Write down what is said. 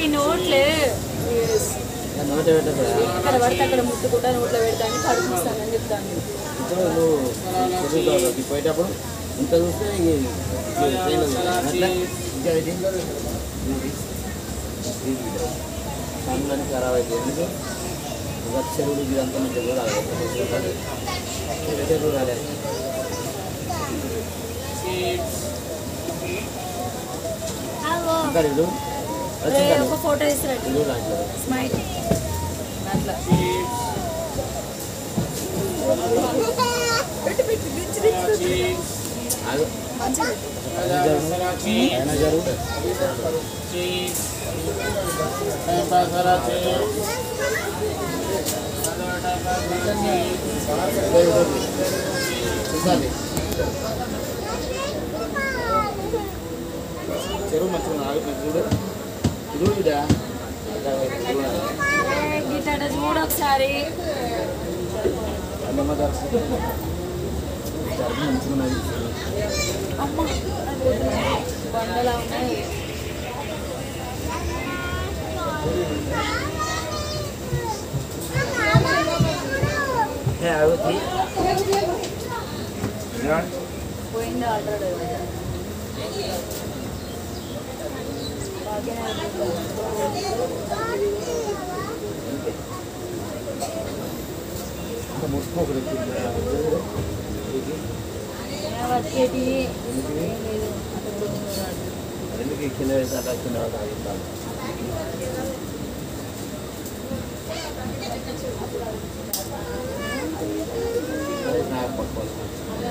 ఈ నోట్లే ఇక్కడ పడితే అక్కడ ముట్టుకుంటా నోట్లో పెడతాను కడుపుస్తానని చెప్తాను. పోయేటప్పుడు? ఇంత చూస్తే ఖరాబ్ అయితే ఎందుకు? చెరువులు ఇదంతా మంచిగా కూడా రాలేదు. ఇంకా ఒక ఫోటో తీసుకురండి ఇల్లు లాంటి స్మైల్ అట్లా పెట్టి పెట్టి దించి దించి ఆగు మంచిగా అయినా జరుగు చూసాలి చెరువు మంచిగా ఆగు చూడు చూడు బిడ్డ గిట్ట చూడు ఒకసారి అన్నమ్మ దర్శనం జరుగు మంచిగా ఉన్నది అమ్మ బండలా ఉన్నాయి ఏ ఆగుతుంది పోయింది ఆల్రెడీ ముట్టుకోకూడదు వచ్చేటి ఏం లేదు అక్కడ ఎందుకు కింద వేసి అట్లా కింద తాగిస్తాను నాకు పట్టుకోవాలి